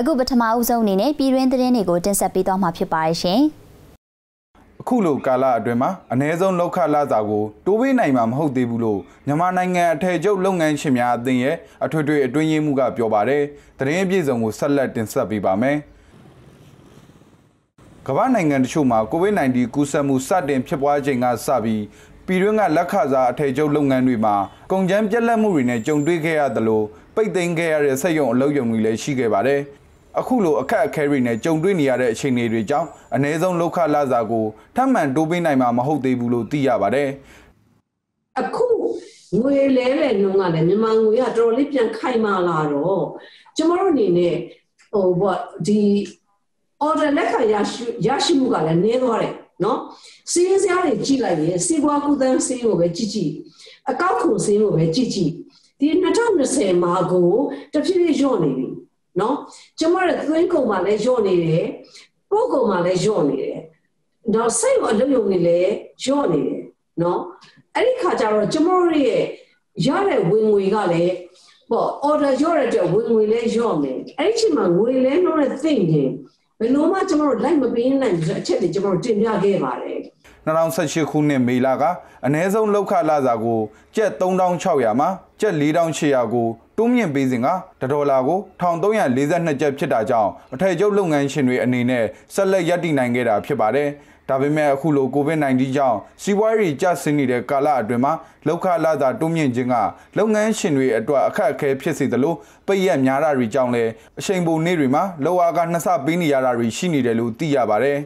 အခုပထမအဦးဆုံးအနေနဲ့ပြည်တွင်းသတင်းတွေကိုတင်ဆက်ပေးသွားမှာဖြစ်ပါတယ်ရှင်အခုလိုကာလအတွင်းမှာအ ਨੇ ဆုံးလောက်ခလာစာကိုတိုးပေးနိုင်မှာမဟုတ်သေးဘူးလို့မြန်မာနိုင်ငံအထည်ချုပ်လုပ်ငန်းရှင်များအသင်းရဲ့အထွေထွေအတွင်းရေးမှူးကပြောပါတယ်။သတင်းအပြည့်စုံကိုဆက်လက်တင်ဆက်ပေးပါမယ်။ကမ္ဘာနိုင်ငံတချို့မှာ COVID-19 ကူးစက်မှုစတင်ဖြစ်ပွားချိန်ကစပြီးပြည်တွင်းကလက်ခစားအထည်ချုပ်လုပ်ငန်းတွေမှာကုန်ကျန်းပြက်လက်မှုတွေနဲ့ကြုံတွေ့ခဲ့ရသလိုပိတ်သိမ်းခဲ့ရတဲ့စက်ရုံအလုပ်ရုံတွေလည်းရှိခဲ့ပါတယ်။ အခုလိုအခက်အခဲတွေနဲ့ကြုံတွေ့နေရတဲ့အခြေအနေတွေကြောင့်အ ਨੇ ဆုံးလောက်ခလာစာကိုထပ်မံတိုးပေးနိုင်မှာမဟုတ်သေးဘူးလို့သိရပါတယ်။အခုငွေလဲလဲနှုန်းကလည်းမြန်မာငွေကတော်တော်လေးပြန်ခိုင်မာလာတော့ကျမတို့အနေနဲ့ဟိုဘောဒီ order လက်ခံရရှိရရှိမှုကလည်းနည်းသွားတယ်နော်စီးရင်စရာတွေကြည့်လိုက်ရင်စီးပွားကူးသန်းစီးကိုပဲကြည့်ကြည့်အကောက်ခွန်စီးကိုပဲကြည့်ကြည့်ဒီ2020မှာကိုတဖြည်းဖြည်းညော့နေပြီ နော်ကျမတို့သွင်းကုန်မှာလည်းညော့နေတယ်ပို့ကုန်မှာလည်းညော့နေတယ်တော့စိတ်ရောအလုပ်ရုံတွေလည်းညော့နေတယ်နော်အဲ့ဒီခါကျတော့ကျမတို့ရဲ့ရတဲ့ဝင်ငွေကလည်းပေါ့ order ရော့ရတဲ့ဝင်ငွေလည်းညော့မယ်အဲ့ဒီချိန်မှာငွေလည်းနှုန်းနဲ့သိမ့်တယ်ဘယ်လိုမှကျွန်တော်တို့လိုက်မပေးနိုင်ဘူးဆိုအချက်တွေကျွန်တော်တို့တင်ပြခဲ့ပါတယ်2018ခုနှစ်မေလကအ ਨੇ ဆုံးလောက်ခလာစာကိုကျပ်3600မှာကျပ်4800ကို တိုးမြင့်ပေးစဉ်ကဒေါ်လာကို1342ကျပ်ဖြစ်တာကြောင့်အထည်ချုပ်လုပ်ငန်းရှင်တွေအနေနဲ့ဆက်လက်ရပ်တည်နိုင်ခဲ့တာဖြစ်ပါတယ်။ဒါပေမဲ့အခုလို COVID-19 ကြောင့်စီးပွားရေးကျဆင်းနေတဲ့ကာလအတွင်းမှာလောက်ခလာသာတိုးမြင့်ခြင်းကလုပ်ငန်းရှင်တွေအတွက်အခက်အခဲဖြစ်စေသလိုပိတ်ရက်များတာတွေကြောင့်လည်းအချိန်ပုံနေ့တွေမှာလောက်အားကနှစ်ဆပေးနေရတာတွေရှိနေတယ်လို့သိရပါတယ်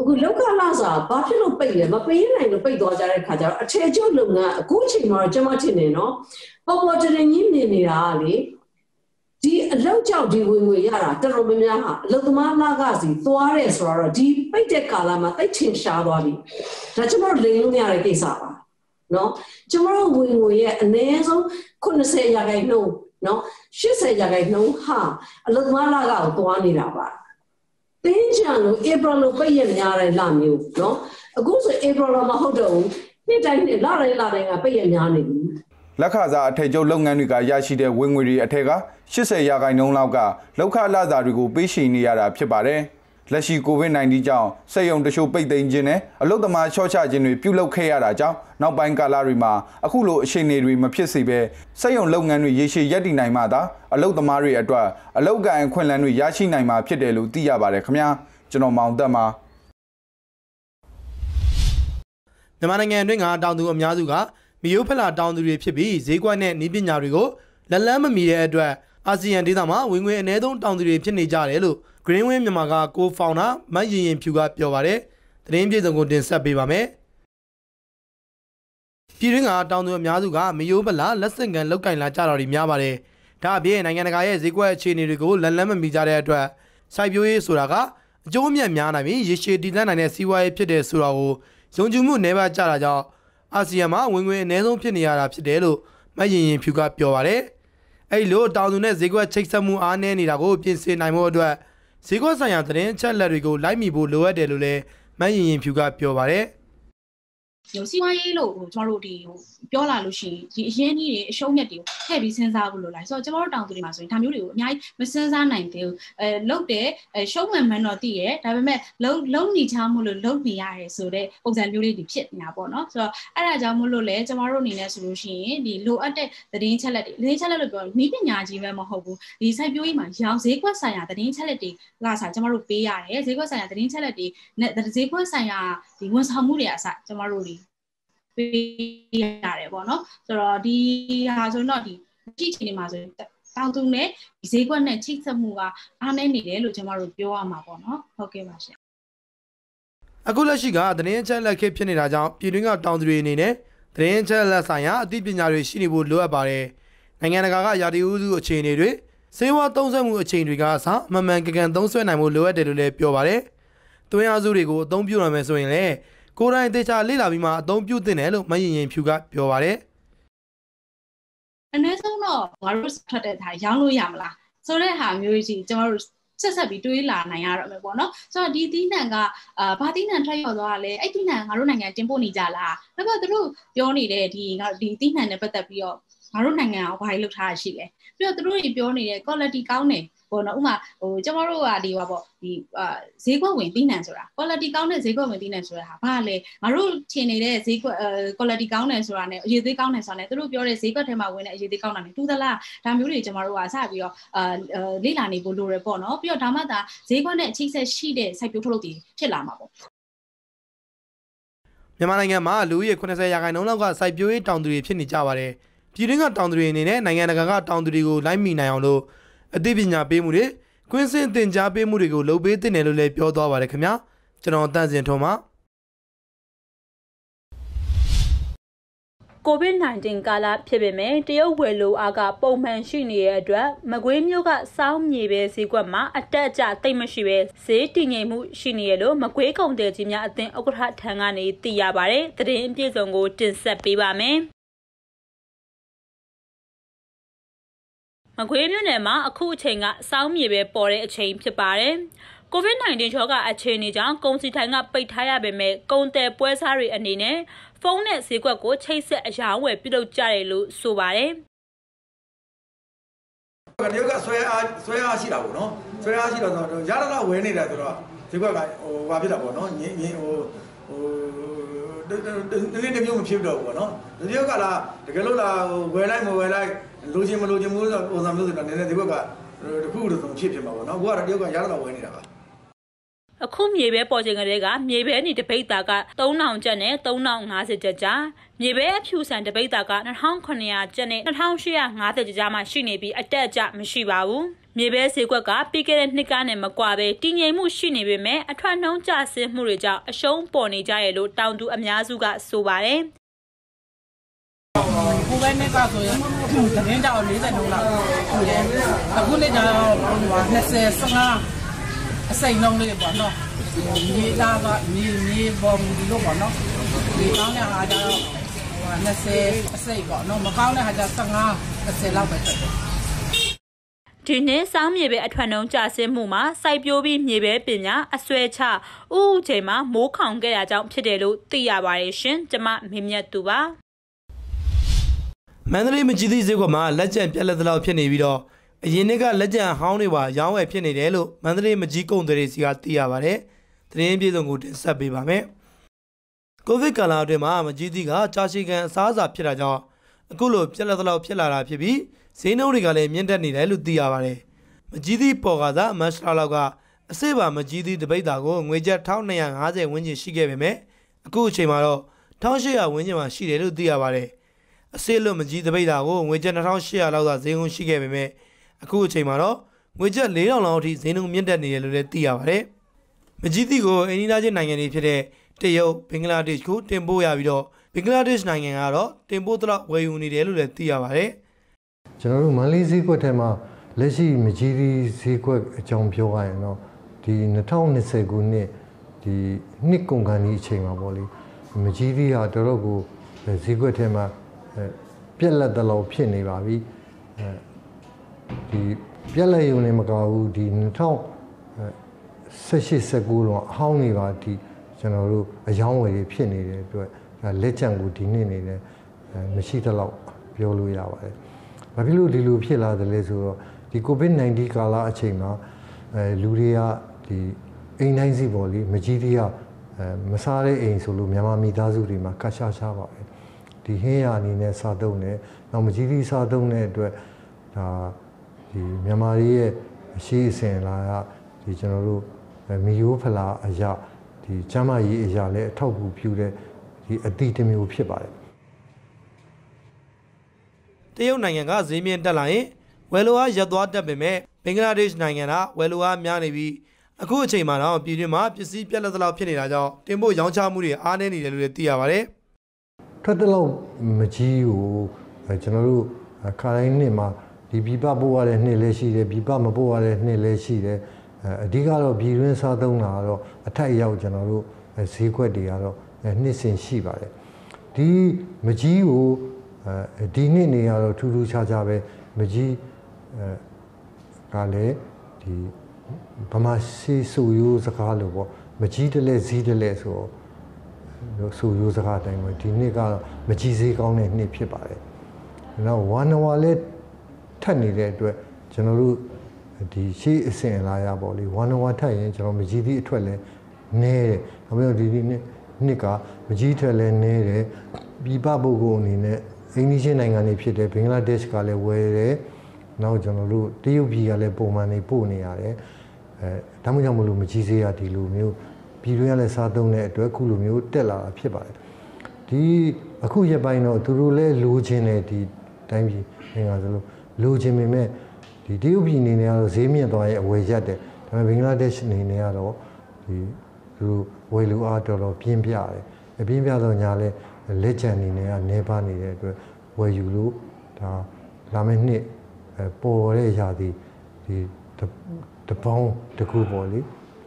အခုလောက်ခလာစာဘာဖြစ်လို့ပိတ်လဲမပေးနိုင်လို့ပိတ်သွားကြတဲ့ခါကျတော့အခြေချုပ်လုပ်ငန်းအခုချိန်မှာကျွန်မထင်နေနော်ပေါ်ပေါ်တင်တင်ကြီးနေနေတာကလေဒီအလောက်ကြောင့်ဒီဝင်ငွေရတာတော်တော်များများဟာအလုသမားလာကစီသွားတယ်ဆိုတော့ဒီပိတ်တဲ့ကာလမှာတိတ်ထင်ရှားသွားပြီဒါကျွန်တော်လိန်လို့မရတဲ့ကိစ္စပါနော်ကျွန်တော်ဝင်ငွေရဲ့အနည်းဆုံး80ရာခိုင်နှုန်းနော်80ရာခိုင်နှုန်းဟာအလုသမားလာကကိုသွားနေတာပါ တင်းချံလို့ April လို့ပိတ်ရများတဲ့လမျိုးနော်အခုဆို April တော့မဟုတ်တော့ဘူးနှစ်တိုင်းနှစ်လတိုင်းလတိုင်းကပိတ်ရများနေပြီလက်ခစားအထည်ချုပ်လုပ်ငန်းတွေကရရှိတဲ့ဝင်ငွေတွေအထက်က80ရာခိုင်နှုန်းလောက်ကလောက်ခလစာတွေကိုပေးရှိနေရတာဖြစ်ပါတယ်။ လက်ရှိ COVID-19 ကြောင့်စက်ရုံတချို့ပိတ်သိမ်းခြင်းနဲ့အလုပ်သမားချော့ချခြင်းတွေပြုလုပ်ခဲ့ရတာကြောင့်နောက်ပိုင်းကာလတွေမှာအခုလိုအခြေအနေတွေမဖြစ်စေဘဲစက်ရုံလုပ်ငန်းတွေရေရှည်ရပ်တည်နိုင်မှသာအလုပ်သမားတွေအတွက်အလုပ်ကိုင်ခွင့်လန်းတွေရရှိနိုင်မှာဖြစ်တယ်လို့သိရပါတယ်ခင်ဗျာကျွန်တော်မောင်သက်ပါမြန်မာနိုင်ငံအတွင်းကတောင်သူအများစုကမီယိုဖက်လာတောင်သူတွေဖြစ်ပြီးဈေးကွက်နဲ့နည်းပညာတွေကိုလက်လန်းမမီတဲ့အတွက်အာဆီယံဒေသမှာဝင်ငွေအနည်းဆုံးတောင်သူတွေဖြစ်နေကြတယ်လို့ Green Win မြန်မာကကိုဖောင်နာမတ်ရင်ရင်ဖြူကပြောပါတယ်။သတင်းပြေဆုံးကိုတင်ဆက်ပေးပါမယ်။ပြည်တွင်းကတောင်သူအများစုကမယိုးပလာလက်စင်ကန်လောက်ကင်လာကြတော်တွေများပါတယ်။ဒါအပြင်နိုင်ငံတကာရဲ့ဈေးကွက်အခြေအနေတွေကိုလက်လန်းမမီကြတဲ့အတွက်စိုက်ပျိုးရေးဆိုတာကအကျိုးအမြတ်များနိုင်ပြီးရေရှည်တည်တံ့နိုင်တဲ့စီးပွားရေးဖြစ်တဲ့ဆိုတာကိုယုံကြည်မှုနှဲပါကြတာကြောင့်အာဆီယံမှာဝင်ငွေအနည်းဆုံးဖြစ်နေရတာဖြစ်တယ်လို့မတ်ရင်ရင်ဖြူကပြောပါတယ်။အဲ့လိုတောင်သူနဲ့ဈေးကွက်ချိတ်ဆက်မှုအားနည်းနေတာကိုပြင်ဆင်နိုင်ဖို့အတွက် ဈေးကွက်ဆိုင်ရာသတင်းအချက်အလက်တွေကိုလိုက်မိဖို့လိုအပ်တယ်လို့လည်းမတ်ရင်ရင်ဖြူကပြောပါတယ်။ ဟိုစီးပွားရေးလို့ဟိုကျွန်တော်တို့ဒီဟိုပြောလာလို့ရှိရင်ဒီအရင်းကြီးတွေအရှုံးမြတ်တွေကိုထည့်ပြီးစဉ်းစားဖို့လိုလားဆိုတော့ကျွန်တော်တို့တောင်သူတွေမှာဆိုရင်ဒါမျိုးတွေကိုအများကြီးမစဉ်းစားနိုင်သေးဘူးအဲလုတ်တယ်အဲရှုံးမှန်မှန်တော့သိရဲဒါပေမဲ့လုံလုံနေချမို့လို့လုံနေရတယ်ဆိုတဲ့ပုံစံမျိုးလေးတွေဖြစ်နေတာပေါ့နော်ဆိုတော့အဲ့ဒါကြောင့်မို့လို့လဲကျွန်တော်တို့အနေနဲ့ဆိုလို့ရှိရင်ဒီလိုအပ်တဲ့သတင်းချက်လက်တွေသတင်းချက်လက်လို့ပြောနီးပညာကြီးပဲမဟုတ်ဘူးဒီစိုက်ပျိုးရေးမှာရောင်ဈေးကွက်ဆိုင်ရာသတင်းချက်လက်တွေကစားကျွန်တော်တို့ပေးရတယ်ဈေးကွက်ဆိုင်ရာသတင်းချက်လက်တွေနဲ့ဈေးကွက်ဆိုင်ရာဒီဝန်ဆောင်မှုတွေအစကျွန်တော်တို့ဒီ ပေးရတယ်ပေါ့နော်ဆိုတော့ဒီဟာဆိုတော့ဒီကြည့်ချင်နေမှာဆိုရင်တောင်သူနဲ့ဒီဈေးကွက်နဲ့ချိတ်ဆက်မှုကအားနည်းနေတယ်လို့ကျွန်တော်တို့ပြောရမှာပေါ့နော်ဟုတ်ကဲ့ပါရှင်အခုလက်ရှိကသတင်းအချက်လက်ခေဖြစ်နေတာကြောင့်ပြည်တွင်းကတောင်သူတွေအနေနဲ့သတင်းအချက်လက်ဆိုင်ရာအသိပညာတွေရှိနေဖို့လိုအပ်ပါတယ်နိုင်ငံတကာကရာသီဥတုအခြေအနေတွေစေဝါသုံးဆွဲမှုအခြေအနေတွေကအစမမှန်ကန်ကန်သုံးဆွဲနိုင်ဖို့လိုအပ်တယ်လို့လည်းပြောပါတယ်။သွင်းအားစုတွေကိုအသုံးပြုရမယ်ဆိုရင်လည်း ကိုယ်တိုင်တေချာလေ့လာပြီးမှအသုံးပြုသင့်တယ်လို့မရင်ရင်ဖြူကပြောပါတယ်အနည်းဆုံးတော့ငါတို့ထွက်တဲ့ဟာရောင်းလို့ရမလားဆိုတဲ့ဟာမျိုးကြီးကျွန်တော်တို့ဆက်ဆက်ပြီးတွေးလာနိုင်ရတော့မယ်ပေါ့နော်ဆိုတော့ဒီသီးနှံကအာဘာသီးနှံထွက်ရောက်သွားတာလဲအဲ့သီးနှံငါတို့နိုင်ငံတင်ပို့နေကြလားဒါပေမဲ့သူတို့ပြောနေတဲ့ဒီငါဒီသီးနှံနဲ့ပတ်သက်ပြီးတော့ငါတို့နိုင်ငံကဘာတွေလုပ်ထားရရှိလဲပြီးတော့သူတို့တွေပြောနေတဲ့ quality ကောင်းတယ် ပေါ့နော်ဥမာဟိုကျမတို့ကဒီပါပေါ့ဒီအာဈေးကွက်ဝင်ပြီးနံဆိုတာ quality ကောင်းတဲ့ဈေးကွက်ဝင်ပြီးနံဆိုတာဟာဘာလဲငါတို့ထင်နေတဲ့ဈေးကွက် quality ကောင်းတယ်ဆိုတာနဲ့အရေးသေးကောင်းတယ်ဆိုတာနဲ့သူတို့ပြောတဲ့ဈေးကွက်ထဲမှာဝင်တဲ့အရေးသေးကောင်းတာနဲ့တူသလားဒါမျိုးတွေကျမတို့ကစပြီးတော့အာလေ့လာနေဖို့လိုရပေါ့နော်ပြီးတော့ဒါမှသာဈေးကွက်နဲ့အချိတ်ဆက်ရှိတဲ့စိုက်ပျိုးထုတ်လုပ်တွေဖြစ်လာမှာပေါ့မြန်မာနိုင်ငံမှာလူဦးရေ80ရာခိုင်နှုန်းလောက်ကစိုက်ပျိုးရေးတောင်သူတွေဖြစ်နေကြပါတယ်ပြည်တွင်းကတောင်သူတွေအနေနဲ့နိုင်ငံတကာကတောင်သူတွေကိုလိုက်မိနိုင်အောင်လို့ အသိပညာပေးမှုတွေကွင်းစင်တင် जा ပေးမှုတွေကိုလုပ်ပေးတင်တယ်လို့လည်းပြောသွားပါတယ်ခင်ဗျာကျွန်တော်တန့်စင်ထုံးပါ COVID-19 ကာလဖြစ်ပေမဲ့တရုတ်ဝယ်လိုအားကပုံမှန်ရှိနေတဲ့အတွက်မကွေးမျိုးကစောင်းမြေပဲဈေးကွက်မှာအတက်အကျတိတ်မရှိပဲဈေးတည်ငြိမ်မှုရှိနေရလို့မကွေးကုန်တယ်ကြီးများအသင်းဥက္ကဋ္ဌထံကနေသိရပါတယ်။တရင်အပြည့်စုံကိုတင်ဆက်ပေးပါမယ်။ မကွေးမြို့နယ်မှာအခုအချိန်ကစောင်းမြေပဲပေါ်တဲ့အချိန်ဖြစ်ပါတယ်။ COVID-19 ရောဂါအခြေအနေကြောင့်ကုန်စည်ထိုင်ကပိတ်ထားရပေမဲ့ကုန်တယ်ပွဲစားတွေအနေနဲ့ဖုန်းနဲ့ဈေးကွက်ကိုချိတ်ဆက်အယောင်းဝယ်ပြုလုပ်ကြတယ်လို့ဆိုပါတယ်။တရုတ်ကဆွဲအားဆွဲအားရှိတာပေါ့နော်ဆွဲအားရှိတော့ဆိုတော့ရတနာဝယ်နေတာဆိုတော့ဒီဘက်ကဟိုဘာဖြစ်တာပေါ့နော်ညင်ညင်ဟိုဟိုတကယ်တမျိုးမဖြစ်တော့ဘူးပေါ့နော်တရုတ်ကလာတကယ်လို့လာဝယ်လိုက်မဝယ်လိုက် လိုချင်မလိုချင်ဘူးဆိုပုံစံမျိုးဆိုတော့နည်းနည်းဒီဘက်ကတခုတခုဖြစ်ဖြစ်မှာပေါ့နော်အခုကတော့တရုတ်ကရတနာဝယ်နေတာပါအခုမြေပဲပေါ်ချိန်ကလေးကမြေပဲနေတပိတ်တာက3000ကျပ်နဲ့3050ကျပ်ကြားမြေပဲအဖြူဆန်တပိတ်တာက2900ကျပ်နဲ့2850ကျပ်ကြားမှရှိနေပြီးအတက်အကျမရှိပါဘူးမြေပဲဈေးကွက်ကပြီးခဲ့တဲ့နှစ်ကနဲ့မကွာပဲတည်ငြိမ်မှုရှိနေပေမဲ့အထွတ်နှုံးကျဆင်းမှုတွေကြောင့်အရှုံးပေါ်နေကြရလို့တောင်သူအများစုကဆိုပါတယ် ကိုယ်ပဲနဲ့ကဆိုရင်သတင်းကြောင်40နှုန်းလောက်ဟုတ်တယ်အခုနေ့ကျတော့20 15အစိမ်လုံးလေးပေါ့နော်မြေသားကမြေမြေပေါ်ဒီလိုပေါ့နော်ဒီကောင်းတဲ့ဟာကျတော့20အစိမ်ပေါ့နော်မကောင်းတဲ့ဟာကျ15 20လောက်ပဲထွက်တယ်ဒီနေ့စောင်းမြေပဲအထွတ်နှုံးကျဆင်းမှုမှာစိုက်ပျိုးပြီးမြေပဲပင်များအဆွဲချဥဥချိန်မှာမိုးခေါင်ခဲ့တာကြောင့်ဖြစ်တယ်လို့သိရပါတယ်ရှင် ကျမမင်းမြတ်သူပါ မန္တလေးမကြီးသည့်ဈေးကွက်မှာလက်ကျန်ပြက်လက်သလောက်ဖြစ်နေပြီးတော့အရင်နှစ်ကလက်ကျန်ဟောင်းတွေပါရောင်းဝယ်ဖြစ်နေတယ်လို့မန္တလေးမကြီးကုန်တွေစီကသိရပါတယ်။သတင်းပြေဆုံးကိုတင်ဆက်ပေးပါမယ်။ကိုဗစ်ကာလအတွင်းမှာမကြီးသည့်ကကြာရှည်ခံအစားအစာဖြစ်တာကြောင့်အခုလိုပြက်လက်သလောက်ဖြစ်လာတာဖြစ်ပြီးဈေးနှုန်းတွေကလည်းမြင့်တက်နေတယ်လို့သိရပါတယ်။မကြီးသည့်ပေါ်ကစားမတ်စလာလောက်ကအစ်စ်ပါမကြီးသည့်တပိတ်တာကိုငွေကျပ်1250ဝန်းကျင်ရှိခဲ့ပေမဲ့အခုအချိန်မှာတော့1800ဝန်းကျင်မှာရှိတယ်လို့သိရပါတယ်။ အစစ်လွတ်မကြီးတပိတ်တာကိုငွေကျပ်2800လောက်သာဈေးနှုန်းရှိခဲ့ပေမဲ့အခုအချိန်မှာတော့ငွေကျပ်4000လောက်အထိဈေးနှုန်းမြင့်တက်နေတယ်လို့လည်းသိရပါတယ်။မကြီးသီကိုအိန္ဒိယချင်းနိုင်ငံတွေဖြစ်တဲ့တရုတ်ဘင်္ဂလားဒေ့ရှ်ကိုတင်ပို့ရပြီးတော့ဘင်္ဂလားဒေ့ရှ်နိုင်ငံကတော့တင်ပို့တော့ဝယ်ယူနေတယ်လို့လည်းသိရပါတယ်ကျွန်တော်တို့မန္တလေးဈေးကွက်ထဲမှာလက်ရှိမကြီးသီးဈေးကွက်အကြောင်းပြောရရင်တော့ဒီ2020ခုနှစ်ဒီနှစ်ကုန်ခန်းဒီအချိန်မှာပေါ့လေမကြီးသီးဟာတော်တော်ကိုဈေးကွက်ထဲမှာအဲ ပြက်လက်တလို့ဖြစ်နေပါပြီအဲဒီပြက်လက်ယုံနေမကဘူးဒီ2018 19တော့အဟောင်းနေပါဒီကျွန်တော်တို့အယောင်းဝယ်တွေဖြစ်နေတဲ့အတွက်ဒါလက်ကျန်ကိုဒီနေ့နေနဲ့အဲမရှိသလောက်ပြောလို့ရပါတယ်။ဘာဖြစ်လို့ဒီလိုဖြစ်လာတယ်လဲဆိုတော့ဒီ COVID-19 ကာလအချိန်မှာအဲလူတွေကဒီအိမ်တိုင်းစီပေါ်လေမကြီးသေးရအဲမစားတဲ့အိမ်ဆိုလို့မြန်မာမိသားစုတွေမှာကတ်ရှားရှားပါပဲ။ ဒီဟင်းရအနေနဲ့စားသုံးတယ်။နောက်မကြီးသေးစားသုံးတဲ့အတွက်ဒါဒီမြန်မာတွေရဲ့အရှိအစဉ်လာကဒီကျွန်တော်တို့မီယိုးဖလာအရာဒီကျမ်းမာရေးအရာလည်းအထောက်အကူပြုတဲ့ဒီအသည့်တစ်မျိုးဖြစ်ပါတယ်။တရုတ်နိုင်ငံကဈေးမြင့်တက်လာရင်ဝယ်လိုအားရပ်သွားတတ်ပေမဲ့ဘင်္ဂလားဒေ့ရှ်နိုင်ငံကဝယ်လိုအားများနေပြီးအခုအချိန်မှာတော့ပြည်တွင်းမှာပစ္စည်းပြက်လက်သလောက်ဖြစ်နေတာကြောင့်တင်ပို့ရောင်းချမှုတွေအားနည်းနေတယ်လို့လည်းသိရပါတယ်။ ထွက်တဲ့လောက်မကြီးကိုအဲကျွန်တော်တို့ခါတိုင်းနှစ်မှာဒီပြပပို့ရတဲ့နှစ်လည်းရှိတယ်ပြပမပို့ရတဲ့နှစ်လည်းရှိတယ်အဲအဓိကတော့ပြည်တွင်းစားသုံးတာကတော့အထက်ရောက်ကျွန်တော်တို့အဲဈေးခွက်တွေကတော့အဲနှစ်စဉ်ရှိပါတယ်ဒီမကြီးကိုအဲဒီနှစ်နေရတော့ထူးထူးခြားခြားပဲမကြီးအဲကလည်းဒီဗမာစီဆူရိုးစကားလို့ပေါ့မကြီးတလဲဇီးတလဲဆိုတော့လို့ ဆိုရိုးစကားအတိုင်းပဲဒီနှစ်ကတော့မကြည်စေးကောင်းတဲ့နှစ်ဖြစ်ပါတယ်။နောက်ဝါနဝါလည်းထက်နေတဲ့အတွက်ကျွန်တော်တို့ဒီရှေ့အစဉ်အလာရပေါ့လေဝါနဝါထက်ရင်ကျွန်တော်မကြီးသည့်အထွက်လဲနဲတယ်ဒါပေမဲ့ဒီဒီနှစ်နှစ်ကမကြီးထွက်လဲနဲတယ်ပြည်ပပုဂ္ဂိုလ်အနေနဲ့အိန္ဒိယနိုင်ငံတွေဖြစ်တဲ့ဘင်္ဂလားဒေ့ရှ်ကလည်းဝယ်တယ်နောက်ကျွန်တော်တို့တရုတ်ပြည်ကလည်းပုံမှန်နေပို့နေရတယ်အဲဒါမှမဟုတ်မလို့မကြီးစေးရဒီလိုမျိုး ပြည်တွင်းကလည်းစားသုံးတဲ့အတွက်ခုလိုမျိုးတက်လာတာဖြစ်ပါတယ်ဒီအခုရက်ပိုင်းတော့သူတို့လည်းလိုချင်တယ်ဒီတိုင်းပြည်နိုင်ငံဆိုလို့လိုချင်ပေမဲ့ဒီတရုတ်ပြည်အနေနဲ့ကတော့ဈေးမြင့်သွားရဲ့အဝယ်ရက်တယ်ဒါပေမဲ့ဘင်္ဂလားဒေ့ရှ်အနေနဲ့ကတော့ဒီသူတို့ဝယ်လူအားတော်တော်ပြင်းပြတယ်အပြင်းပြတော့ညာလဲလက်ချန်အနေနဲ့ကနေပါနေတဲ့အတွက်ဝယ်ယူလို့ဒါလာမယ့်နှစ်အဲပေါ်တဲ့ຢာဒီဒီတပေါင်းတကူပေါ့လေ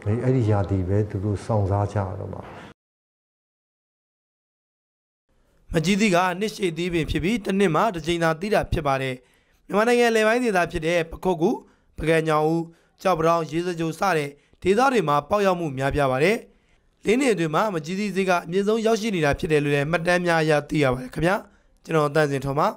အဲအဲ့ဒီຢာဒီပဲသူတို့စောင့်စားကြရတော့မှာမကြီးသီးကနှစ်ရှည်သီးပင်ဖြစ်ပြီးတစ်နှစ်မှာတစ်ကြိမ်သာသီးတာဖြစ်ပါတယ်မြန်မာနိုင်ငံလယ်ပိုင်းဒေသဖြစ်တဲ့ပခုတ်ကူပကံညောင်ဦးကြောက်ပတောင်ရေစကြိုစတဲ့ဒေသတွေမှာပေါက်ရောက်မှုများပြားပါတယ်လင်းနေအတွင်းမှာမကြီးသီးဈေးကအမြင့်ဆုံးရောက်ရှိနေတာဖြစ်တယ်လို့လည်းမှတ်တမ်းများအရသိရပါတယ်ခင်ဗျာကျွန်တော်အတန်းစင်ထော်မှာ